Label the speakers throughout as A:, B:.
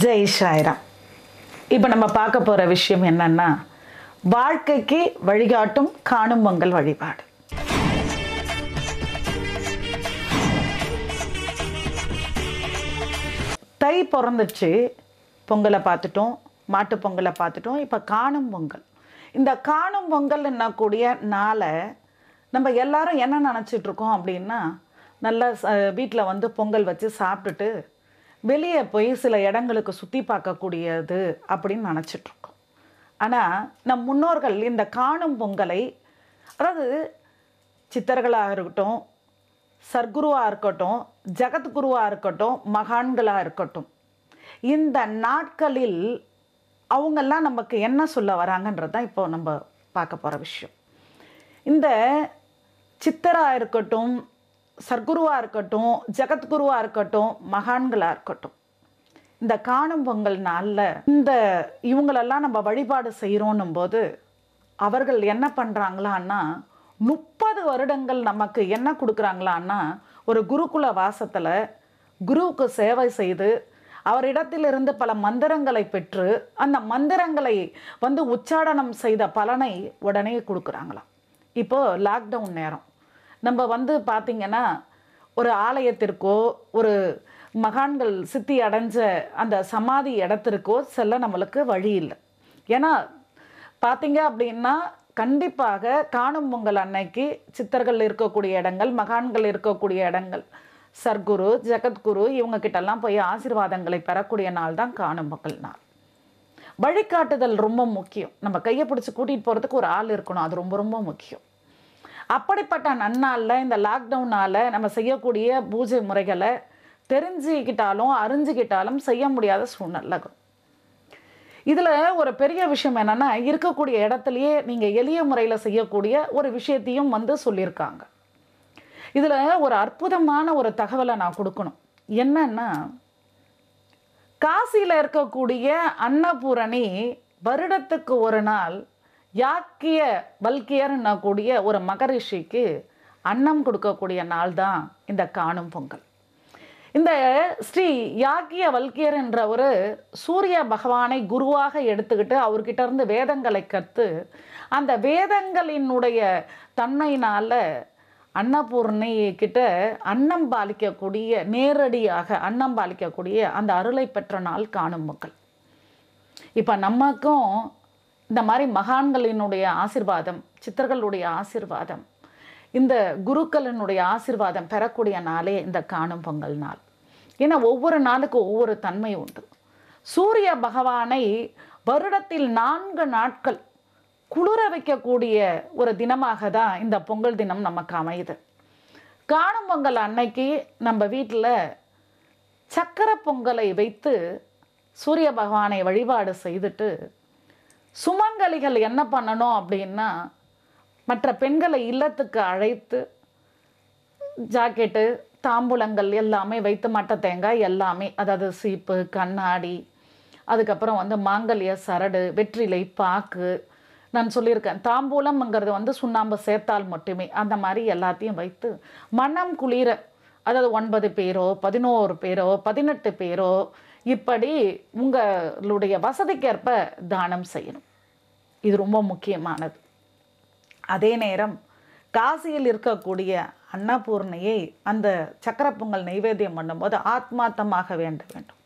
A: ஜெய் ஷாய்ராம் இப்போ நம்ம பார்க்க போகிற விஷயம் என்னன்னா வாழ்க்கைக்கு வழிகாட்டும் காணும் பொங்கல் வழிபாடு. தை பிறந்துச்சு பொங்கலை பார்த்துட்டோம் மாட்டு பொங்கலை பார்த்துட்டோம் இப்போ காணும் பொங்கல். இந்த காணும் பொங்கல் என்னக்கூடிய நாளை நம்ம எல்லாரும் என்ன நினச்சிட்டு இருக்கோம் அப்படின்னா நல்லா வீட்டில் வந்து பொங்கல் வச்சு சாப்பிட்டுட்டு வெளியே போய் சில இடங்களுக்கு சுற்றி பார்க்கக்கூடியது அப்படின்னு நினச்சிட்ருக்கோம். ஆனால் நம் முன்னோர்கள் இந்த காணும் பொங்கலை அதாவது சித்தர்களாக இருக்கட்டும் சர்க்குருவாக இருக்கட்டும் ஜெகத்குருவாக இருக்கட்டும் மகான்களாக இருக்கட்டும் இந்த நாட்களில் அவங்கெல்லாம் நமக்கு என்ன சொல்ல வராங்கன்றது தான் இப்போ நம்ம பார்க்க போகிற விஷயம். இந்த சித்தராக இருக்கட்டும் சர்க்குருவாக இருக்கட்டும் ஜெகத்குருவாக இருக்கட்டும் மகான்களாக இருக்கட்டும். இந்த காணும் பொங்கல் நாளில் இந்த இவங்களெல்லாம் நம்ம வழிபாடு செய்கிறோன்னும் போது அவர்கள் என்ன பண்ணுறாங்களான்னா முப்பது வருடங்கள் நமக்கு என்ன கொடுக்குறாங்களான்னா ஒரு குருகுல வாசத்தில் குருவுக்கு சேவை செய்து அவரிடத்திலிருந்து பல மந்திரங்களை பெற்று அந்த மந்திரங்களை வந்து உச்சாடனம் செய்த பலனை உடனே கொடுக்குறாங்களாம். இப்போது லாக்டவுன் நேரம். நம்ம வந்து பார்த்திங்கன்னா ஒரு ஆலயத்திற்கோ ஒரு மகான்கள் சித்தி அடைஞ்ச அந்த சமாதி இடத்திற்கோ செல்ல நம்மளுக்கு வழி இல்லை. ஏன்னா பார்த்தீங்க அப்படின்னா கண்டிப்பாக காணும் பொங்கல் அன்னைக்கு சித்தர்கள் இருக்கக்கூடிய இடங்கள் மகான்கள் இருக்கக்கூடிய இடங்கள் சர்க்குரு ஜெகத்குரு இவங்கக்கிட்டெல்லாம் போய் ஆசீர்வாதங்களை பெறக்கூடிய நாள் தான் காணும் பொங்கல் நாள். வழிகாட்டுதல் ரொம்ப முக்கியம். நம்ம கையை பிடிச்சி கூட்டிகிட்டு போகிறதுக்கு ஒரு ஆள் இருக்கணும். அது ரொம்ப ரொம்ப முக்கியம். அப்படிப்பட்ட நன்னாளில் இந்த லாக்டவுனால் நம்ம செய்யக்கூடிய பூஜை முறைகளை தெரிஞ்சுக்கிட்டாலும் அறிஞ்சுக்கிட்டாலும் செய்ய முடியாத சூழ்நிலை. இதில் ஒரு பெரிய விஷயம் என்னென்னா இருக்கக்கூடிய இடத்துலையே நீங்கள் எளிய முறையில் செய்யக்கூடிய ஒரு விஷயத்தையும் வந்து சொல்லியிருக்காங்க. இதில் ஒரு அற்புதமான ஒரு தகவலை நான் கொடுக்கணும். என்னன்னா காசியில் இருக்கக்கூடிய அன்னபூரணி வருடத்துக்கு ஒரு நாள் யாக்கிய வல்கியர்னா கூடிய ஒரு மகரிஷிக்கு அன்னம் கொடுக்கக்கூடிய நாள் தான் இந்த காணும் பொங்கல். இந்த ஸ்ரீ யாக்கிய வல்கியர் என்ற ஒரு சூரிய பகவானை குருவாக எடுத்துக்கிட்டு அவர்கிட்ட இருந்து வேதங்களை கற்று அந்த வேதங்களினுடைய தன்மையினால் அன்னபூர்ணி கிட்ட அன்னம் பாலிக்கக்கூடிய நேரடியாக அன்னம் பாலிக்கக்கூடிய அந்த அருளை பெற்ற நாள் காணும் பொங்கல். இப்போ நமக்கும் இந்த மாதிரி மகான்களினுடைய ஆசிர்வாதம் சித்தர்களுடைய ஆசிர்வாதம் இந்த குருக்களினுடைய ஆசிர்வாதம் பெறக்கூடிய நாளே இந்த காணும் பொங்கல் நாள். ஏன்னா ஒவ்வொரு நாளுக்கும் ஒவ்வொரு தன்மை உண்டு. சூரிய பகவானை வருடத்தில் நான்கு நாட்கள் குளிர வைக்கக்கூடிய ஒரு தினமாக தான் இந்த பொங்கல் தினம் நமக்கு அமையுது. காணும் பொங்கல் அன்னைக்கு நம்ம வீட்டில் சக்கரை பொங்கலை வைத்து சூரிய பகவானை வழிபாடு செய்துட்டு சுமங்கலிகள் என்ன பண்ணணும் அப்படின்னா மற்ற பெண்களை இல்லத்துக்கு அழைத்து ஜாக்கெட்டு தாம்பூலங்கள் எல்லாமே வைத்து மட்ட தேங்காய் எல்லாமே அதாவது சீப்பு கண்ணாடி அதுக்கப்புறம் வந்து மாங்கல்ய சரடு வெற்றிலை பாக்கு நான் சொல்லியிருக்கேன். தாம்பூலம்ங்கிறது வந்து சுண்ணாம்பு சேர்த்தால் மட்டுமே அந்த மாதிரி எல்லாத்தையும் வைத்து மனம் குளிர அதாவது ஒன்பது பேரோ பதினோரு பேரோ பதினெட்டு பேரோ இப்படி உங்களுடைய வசதிக்கேற்ப தானம் செய்யணும். இது ரொம்ப முக்கியமானது. அதே நேரம் காசியில் இருக்கக்கூடிய அன்னபூர்ணையை அந்த சக்கர பொங்கல் நைவேத்தியம் பண்ணும்போது ஆத்மார்த்தமாக வேண்ட வேண்டும்.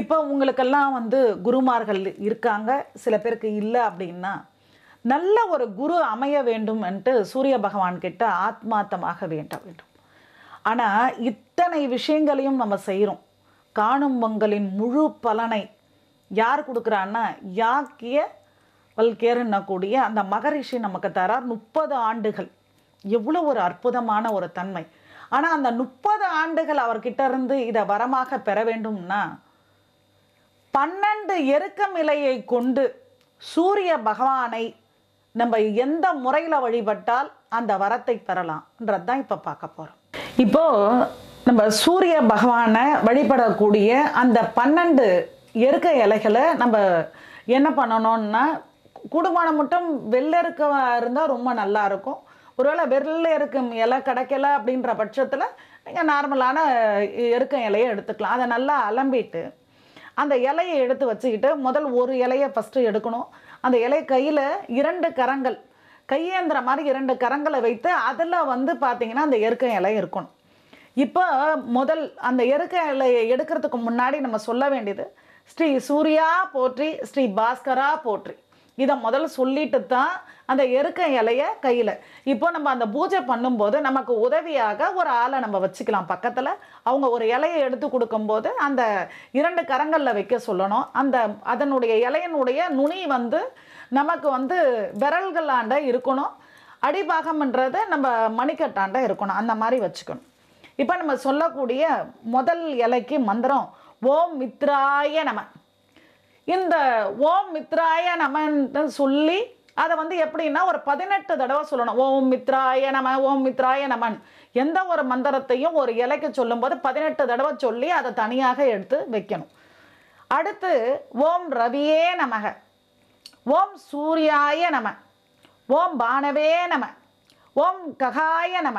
A: இப்போ உங்களுக்கெல்லாம் வந்து குருமார்கள் இருக்காங்க. சில பேருக்கு இல்லை அப்படின்னா நல்ல ஒரு குரு அமைய வேண்டும்ன்ட்டு சூரிய பகவான் கிட்ட ஆத்மார்த்தமாக வேண்ட வேண்டும். ஆனால் இத்தனை விஷயங்களையும் நம்ம செய்கிறோம் காணும் பொங்கலின் முழு பலனை யார் கொடுக்குறான்னா யாக்கிய வல்கேருன்னக்கூடிய கூடிய அந்த மகரிஷி நமக்கு தரார் முப்பது ஆண்டுகள். எவ்வளோ ஒரு அற்புதமான ஒரு தன்மை. ஆனால் அந்த முப்பது ஆண்டுகள் அவர்கிட்ட இருந்து இதை வரமாக பெற வேண்டும்னா பன்னெண்டு எருக்கம் இலையை கொண்டு சூரிய பகவானை நம்ம எந்த முறையில் வழிபட்டால் அந்த வரத்தை பெறலாம்ன்றது தான் இப்போ பார்க்க போகிறோம் இப்போது நம்ம சூரிய பகவானை வழிபடக்கூடிய அந்த பன்னெண்டு எருக்க இலைகளை நம்ம என்ன பண்ணணும்னா குடும்பம் மட்டும் வெள்ளை இருந்தால் ரொம்ப நல்லா இருக்கும். ஒருவேளை வெள்ளை இருக்கும் இலை கிடைக்கல அப்படின்ற பட்சத்தில் நீங்கள் நார்மலான எருக்க இலையை எடுத்துக்கலாம். அதை நல்லா அலம்பிட்டு அந்த இலையை எடுத்து வச்சுக்கிட்டு முதல் ஒரு இலையை ஃபஸ்ட்டு எடுக்கணும். அந்த இலை கையில் இரண்டு கரங்கள் கையேந்திர மாதிரி இரண்டு கரங்களை வைத்து அதில் வந்து பார்த்திங்கன்னா அந்த எருக்க இலை இருக்கணும். இப்போ முதல் அந்த எருக்க இலையை எடுக்கிறதுக்கு முன்னாடி நம்ம சொல்ல வேண்டியது ஸ்ரீ சூர்யா போற்றி ஸ்ரீ பாஸ்கரா போற்றி. இதை முதல்ல சொல்லிட்டு தான் அந்த எருக்க இலைய கையில். இப்போ நம்ம அந்த பூஜை பண்ணும்போது நமக்கு உதவியாக ஒரு ஆளை நம்ம வச்சுக்கலாம். பக்கத்தில் அவங்க ஒரு இலையை எடுத்து கொடுக்கும்போது அந்த இரண்டு கரங்களில் வைக்க சொல்லணும். அந்த அதனுடைய இலையினுடைய நுனி வந்து நமக்கு வந்து விரல்களாண்ட இருக்கணும். அடிபாகம்ன்றது நம்ம மணிக்கட்டாண்ட இருக்கணும். அந்த மாதிரி வச்சுக்கணும். இப்போ நம்ம சொல்லக்கூடிய முதல் இலைக்கு மந்திரம் ஓம் மித்ராய நம. இந்த ஓம் மித்ராய நமன்னு சொல்லி அதை வந்து எப்படின்னா ஒரு பதினெட்டு தடவை சொல்லணும். ஓம் மித்ராய நம ஓம் மித்ராய நமன். எந்த ஒரு மந்திரத்தையும் ஒரு இலைக்கு சொல்லும்போது பதினெட்டு தடவை சொல்லி அதை தனியாக எடுத்து வைக்கணும். அடுத்து ஓம் ரவியே நமக. ஓம் சூர்யாய நம. ஓம் பானவே நம. ஓம் ககாய நம.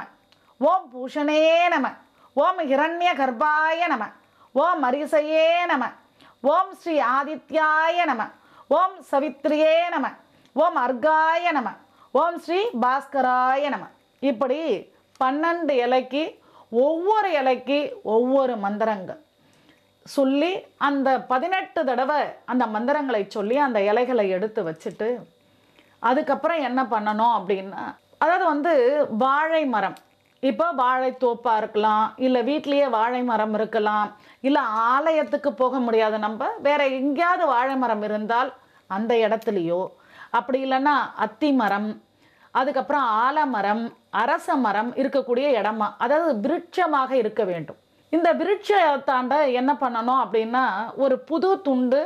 A: ஓம் பூஷணே நம. ஓம் ஹிரண்ய கர்ப்பாய நம. ஓம் மரிசையே நம. ஓம் ஸ்ரீ ஆதித்யாய நம. ஓம் சவித்ரியே நம. ஓம் அர்காய நம. ஓம் ஸ்ரீ பாஸ்கராய நம. இப்படி பன்னெண்டு இலைக்கு ஒவ்வொரு இலைக்கு ஒவ்வொரு மந்திரங்கள். சொல்லி அந்த பதினெட்டு தடவை அந்த மந்திரங்களை சொல்லி அந்த இலைகளை எடுத்து வச்சுட்டு அதுக்கப்புறம் என்ன பண்ணணும் அப்படின்னா அதாவது வந்து வாழை மரம். இப்போ வாழைத்தோப்பாக இருக்கலாம் இல்லை வீட்லேயே வாழை மரம் இருக்கலாம் இல்லை ஆலயத்துக்கு போக முடியாத நம்ம வேறு எங்கேயாவது வாழை மரம் இருந்தால் அந்த இடத்துலையோ அப்படி இல்லைன்னா அத்தி மரம் அதுக்கப்புறம் ஆலமரம் அரச மரம் இருக்கக்கூடிய இடமா அதாவது விருட்சமாக இருக்க வேண்டும். இந்த விருட்சத்தாண்ட என்ன பண்ணணும் அப்படின்னா ஒரு புது துண்டு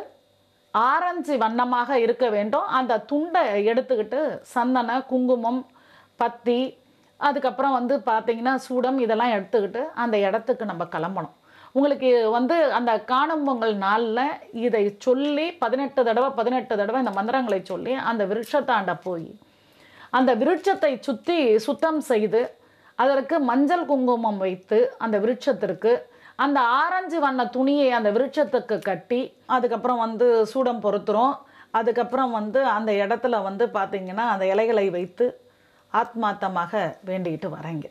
A: ஆரஞ்சு வண்ணமாக இருக்க வேண்டும். அந்த துண்டை எடுத்துக்கிட்டு சந்தன குங்குமம் பத்தி அதுக்கப்புறம் வந்து பார்த்தீங்கன்னா சூடம் இதெல்லாம் எடுத்துக்கிட்டு அந்த இடத்துக்கு நம்ம கிளம்பணும். உங்களுக்கு வந்து அந்த காணும் பொங்கல் நாளில் இதை சொல்லி பதினெட்டு தடவை பதினெட்டு தடவை இந்த மந்திரங்களை சொல்லி அந்த விருட்சத்தாண்ட போய் அந்த விருட்சத்தை சுற்றி சுத்தம் செய்து அதற்கு மஞ்சள் குங்குமம் வைத்து அந்த விருட்சத்திற்கு அந்த ஆரஞ்சு வண்ண துணியை அந்த விருட்சத்துக்கு கட்டி அதுக்கப்புறம் வந்து சூடம் பொருத்துறோம் அதுக்கப்புறம் வந்து அந்த இடத்துல வந்து பார்த்திங்கன்னா அந்த இலைகளை வைத்து ஆத்மார்த்தமாக வேண்டிக்கிட்டு வரேங்க.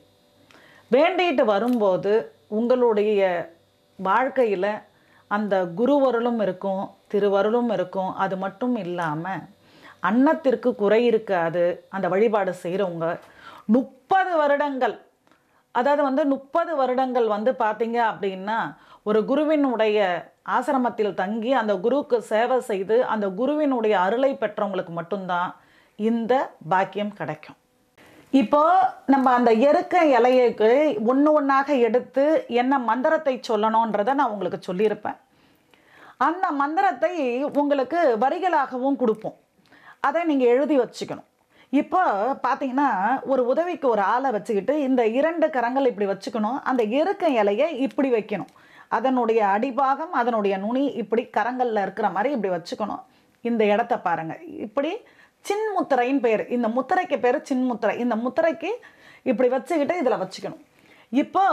A: வேண்டிகிட்டு வரும்போது உங்களுடைய வாழ்க்கையில் அந்த குருவருளும் இருக்கும் திருவருளும் இருக்கும். அது மட்டும் இல்லாமல் அன்னத்திற்கு குறை இருக்காது. அந்த வழிபாடு செய்கிறவங்க முப்பது வருடங்கள் அதாவது வந்து முப்பது வருடங்கள் வந்து பார்த்தீங்க அப்படின்னா ஒரு குருவினுடைய ஆசிரமத்தில் தங்கி அந்த குருவுக்கு சேவை செய்து அந்த குருவினுடைய அருளை பெற்றவங்களுக்கு மட்டும்தான் இந்த பாக்கியம் கிடைக்கும். இப்போ நம்ம அந்த எருக்க இலையைக்கு ஒன்று ஒன்றாக எடுத்து என்ன மந்திரத்தை சொல்லணுன்றதை நான் உங்களுக்கு சொல்லியிருப்பேன். அந்த மந்திரத்தை உங்களுக்கு வரிகளாகவும் கொடுப்போம். அதை நீங்கள் எழுதி வச்சுக்கணும். இப்போ பார்த்தீங்கன்னா ஒரு உதவிக்கு ஒரு ஆளை வச்சுக்கிட்டு இந்த இரண்டு கரங்கள் இப்படி வச்சுக்கணும். அந்த எருக்க இலையை இப்படி வைக்கணும். அதனுடைய அடிபாகம் அதனுடைய நுனி இப்படி கரங்களில் இருக்கிற மாதிரி இப்படி வச்சுக்கணும். இந்த இடத்த பாருங்கள் இப்படி சின்முத்திரைன்னு பேர் இந்த முத்திரைக்கு பேர் சின்முத்திரை. இந்த முத்திரைக்கு இப்படி வச்சுக்கிட்டு இதில் வச்சுக்கணும். இப்போ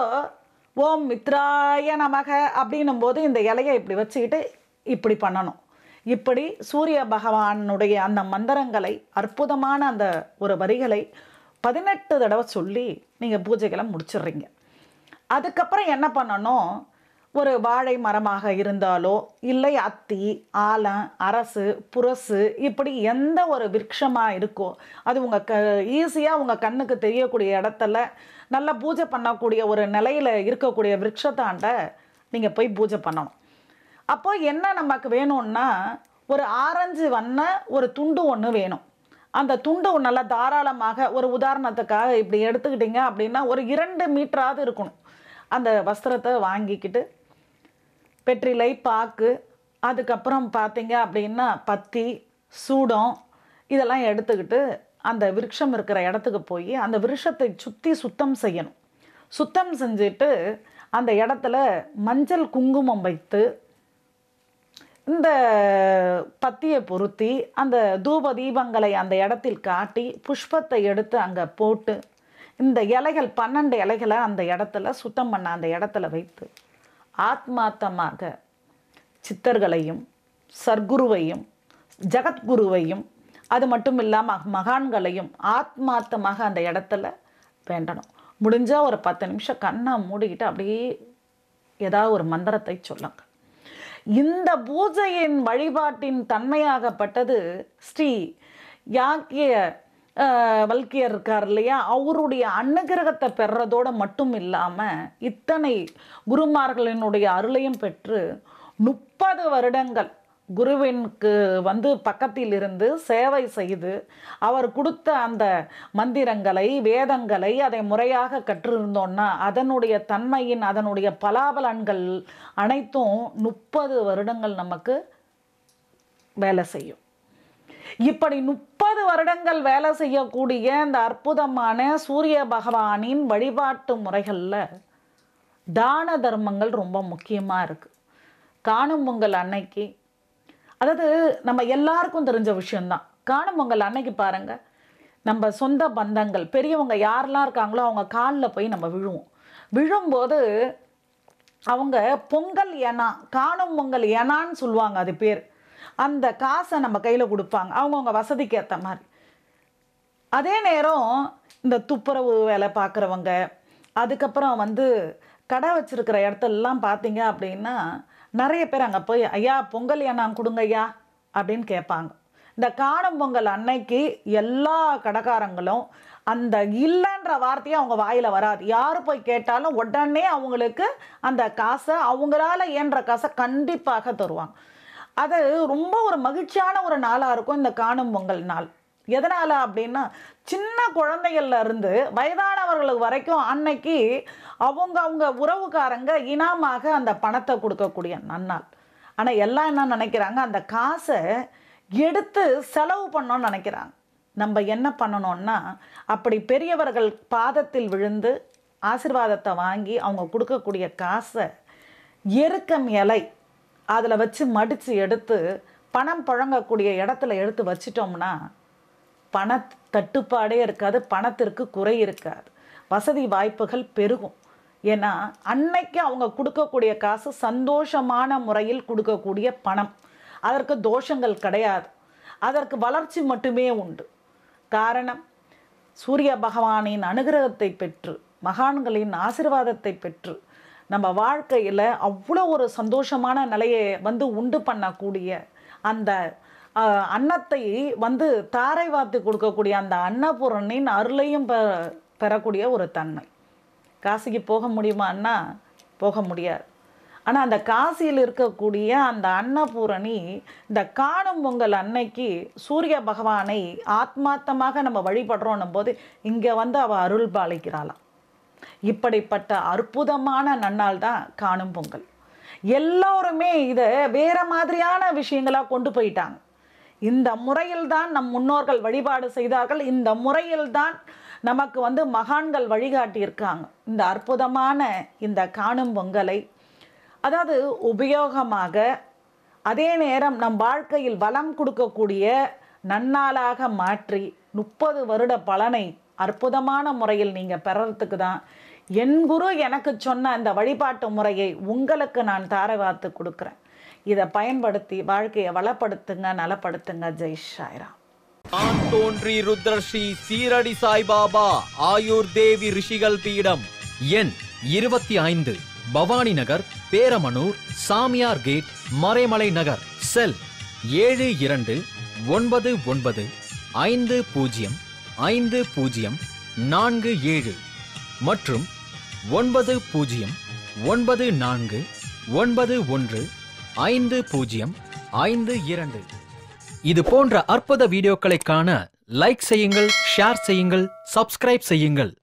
A: ஓம் மித்ராய நமக அப்படின்னும் போது இந்த இலையை இப்படி வச்சுக்கிட்டு இப்படி பண்ணணும். இப்படி சூரிய பகவானுடைய அந்த மந்திரங்களை அற்புதமான அந்த ஒரு வரிகளை பதினெட்டு தடவை சொல்லி நீங்கள் பூஜைகளை முடிச்சிடுறீங்க. அதுக்கப்புறம் என்ன பண்ணணும்? ஒரு வாழை மரமாக இருந்தாலோ இல்லை அத்தி ஆலம் அரசு புரசு இப்படி எந்த ஒரு விருட்சமாக இருக்கோ அது உங்கள் க ஈஸியாக உங்கள் கண்ணுக்கு தெரியக்கூடிய இடத்துல நல்லா பூஜை பண்ணக்கூடிய ஒரு நிலையில் இருக்கக்கூடிய விருட்சத்தாண்ட நீங்கள் போய் பூஜை பண்ணணும். அப்போ என்ன நமக்கு வேணும்னா ஒரு ஆரஞ்சு வண்ண ஒரு துண்டு ஒன்று வேணும். அந்த துண்டு நல்லா தாராளமாக ஒரு உதாரணத்துக்காக இப்படி எடுத்துக்கிட்டிங்க அப்படின்னா ஒரு இரண்டு மீட்டராவது இருக்கணும். அந்த வஸ்திரத்தை வாங்கிக்கிட்டு வெற்றிலை பாக்கு அதுக்கப்புறம் பார்த்தீங்க அப்படின்னா பத்தி சூடம் இதெல்லாம் எடுத்துக்கிட்டு அந்த விருட்சம் இருக்கிற இடத்துக்கு போய் அந்த விருஷத்தை சுற்றி சுத்தம் செய்யணும். சுத்தம் செஞ்சுட்டு அந்த இடத்துல மஞ்சள் குங்குமம் வைத்து இந்த பத்தியை பொருத்தி அந்த தூப தீபங்களை அந்த இடத்தில் காட்டி புஷ்பத்தை எடுத்து அங்கே போட்டு இந்த இலைகள் பன்னெண்டு இலைகளை அந்த இடத்துல சுத்தம் பண்ண அந்த இடத்துல வைத்து ஆத்மாத்தமாக சித்தர்களையும் சர்க்குருவையும் ஜகத்குருவையும் அது மட்டும் இல்லாமல் மகான்களையும் ஆத்மார்த்தமாக அந்த இடத்துல வேண்டணும். முடிஞ்சால் ஒரு பத்து நிமிஷம் கண்ணை மூடிக்கிட்டு அப்படியே ஏதாவது ஒரு மந்திரத்தை சொல்லுங்க. இந்த பூஜையின் வழிபாட்டின் தன்மையாகப்பட்டது ஸ்ரீ யாக்கிய வல்கியர் இருக்கார் இல்லையா? அவருடைய அன்னகிரகத்தை பெறுறதோட மட்டும் இல்லாமல் இத்தனை குருமார்களினுடைய அருளையும் பெற்று முப்பது வருடங்கள் குருவினுக்கு வந்து பக்கத்தில் இருந்து சேவை செய்து அவர் கொடுத்த அந்த மந்திரங்களை வேதங்களை அதை முறையாக கற்றிருந்தோன்னா அதனுடைய தன்மையின் அதனுடைய பலாபலன்கள் அனைத்தும் முப்பது வருடங்கள் நமக்கு வேலை செய்யும். இப்படி முப்பது வருடங்கள் வேலை செய்யக்கூடிய இந்த அற்புதமான சூரிய பகவானின் வழிபாட்டு முறைகளில் தான தர்மங்கள் ரொம்ப முக்கியமாக இருக்குது காணும் பொங்கல் அன்னைக்கு. அதாவது நம்ம எல்லாருக்கும் தெரிஞ்ச விஷயந்தான் காணும் பொங்கல் அன்னைக்கு பாருங்கள் நம்ம சொந்த பந்தங்கள் பெரியவங்க யாரெல்லாம் இருக்காங்களோ அவங்க காலில் போய் நம்ம விழுவோம். விழும்போது அவங்க பொங்கல் ஏனா காணும் பொங்கல் ஏனான்னு சொல்லுவாங்க அது பேர். அந்த காசை நம்ம கையில் கொடுப்பாங்க. அவங்கவுங்க வசதிக்கு ஏற்ற மாதிரி. அதே நேரம் இந்த துப்புரவு வேலை பார்க்குறவங்க அதுக்கப்புறம் வந்து கடை வச்சுருக்கிற இடத்துலலாம் பார்த்தீங்க அப்படின்னா நிறைய பேர் அங்கே போய் ஐயா பொங்கல் ஏன்னா கொடுங்க ஐயா அப்படின்னு கேட்பாங்க. இந்த காணும் பொங்கல் அன்னைக்கு எல்லா கடைக்காரங்களும் அந்த இல்லைன்ற வார்த்தையை அவங்க வாயில் வராது. யார் போய் கேட்டாலும் உடனே அவங்களுக்கு அந்த காசை அவங்களால இயன்ற காசை கண்டிப்பாக தருவாங்க. அது ரொம்ப ஒரு மகிழ்ச்சியான ஒரு நாளாக இருக்கும் இந்த காணும் பொங்கல் நாள். எதனால் அப்படின்னா சின்ன குழந்தைகள்ல இருந்து வயதானவர்களுக்கு வரைக்கும் அன்னைக்கு அவங்க அவங்க உறவுக்காரங்க இனாமாக அந்த பணத்தை கொடுக்கக்கூடிய நன்னாள். ஆனால் எல்லாம் என்ன நினைக்கிறாங்க? அந்த காசை எடுத்து செலவு பண்ணோன்னு நினைக்கிறாங்க. நம்ம என்ன பண்ணணும்னா அப்படி பெரியவர்கள் பாதத்தில் விழுந்து ஆசீர்வாதத்தை வாங்கி அவங்க கொடுக்கக்கூடிய காசை எருக்கம் இலை அதில் வச்சு மடித்து எடுத்து பணம் புழங்கக்கூடிய இடத்துல எடுத்து வச்சிட்டோம்னா பண தட்டுப்பாடே இருக்காது பணத்திற்கு குறை இருக்காது. வசதி வாய்ப்புகள் பெருகும். ஏன்னா அன்னைக்கு அவங்க கொடுக்கக்கூடிய காசு சந்தோஷமான முறையில் கொடுக்கக்கூடிய பணம். அதற்கு தோஷங்கள் கிடையாது. அதற்கு வளர்ச்சி மட்டுமே உண்டு. காரணம் சூரிய பகவானின் அனுகிரகத்தை பெற்று மகான்களின் ஆசிர்வாதத்தை பெற்று நம்ம வாழ்க்கையில் அவ்வளோ ஒரு சந்தோஷமான நிலையை வந்து உண்டு பண்ணக்கூடிய அந்த அன்னத்தை வந்து தாரை வாத்து கொடுக்கக்கூடிய அந்த அன்னபூரணின் அருளையும் பெ பெறக்கூடிய ஒரு தன்மை. காசிக்கு போக முடியுமான்னா போக முடியாது. ஆனால் அந்த காசியில் இருக்கக்கூடிய அந்த அன்னபூரணி இந்த காணும் பொங்கல் அன்னைக்கு சூரிய பகவானை ஆத்மார்த்தமாக நம்ம வழிபடுறோன்னும் போது இங்கே வந்து அவள் அருள் பாலிக்கிறாளாம் இப்படிப்பட்ட அற்புதமான நன்னால் தான் காணும் பொங்கல். எல்லோருமே இதை வேற மாதிரியான விஷயங்களாக கொண்டு போயிட்டாங்க. இந்த முறையில் தான் நம் முன்னோர்கள் வழிபாடு செய்தார்கள். இந்த முறையில் தான் நமக்கு வந்து மகான்கள் வழிகாட்டியிருக்காங்க. இந்த அற்புதமான இந்த காணும் பொங்கலை அதாவது உபயோகமாக அதே நேரம் நம் வாழ்க்கையில் வளம் கொடுக்கக்கூடிய நன்னாளாக மாற்றி முப்பது வருட பலனை அற்புதமான முறையில் நீங்கள் பெறறதுக்கு தான். என் குரு எனக்கு சொன்ன அந்த வழிபாட்டு முறையை உங்களுக்கு நான் தாரவாத்து கொடுக்குறேன். இதை பயன்படுத்தி வாழ்க்கையை வளப்படுத்துங்க நலப்படுத்துங்க. ஜெய் ஷாய்ராம்
B: தான் தோன்றி ருத்ரஸ்ரீ சீரடி சாய்பாபா ஆயுர் தேவி ரிஷிகள் பீடம்.
C: எண் இருபத்தி ஐந்து பவானி நகர் பேரமனூர் சாமியார் கேட் மறைமலை நகர் செல் ஏழு இரண்டு ஒன்பது ஒன்பது ஐந்து பூஜ்ஜியம். ஐந்து பூஜ்ஜியம் நான்கு ஏழு மற்றும் ஒன்பது பூஜ்ஜியம் ஒன்பது நான்கு ஒன்பது ஒன்று ஐந்து பூஜ்ஜியம் ஐந்து இரண்டு. இது போன்ற அற்புத வீடியோக்களை காண லைக் செய்யுங்கள் ஷேர் செய்யுங்கள் சப்ஸ்கிரைப் செய்யுங்கள்.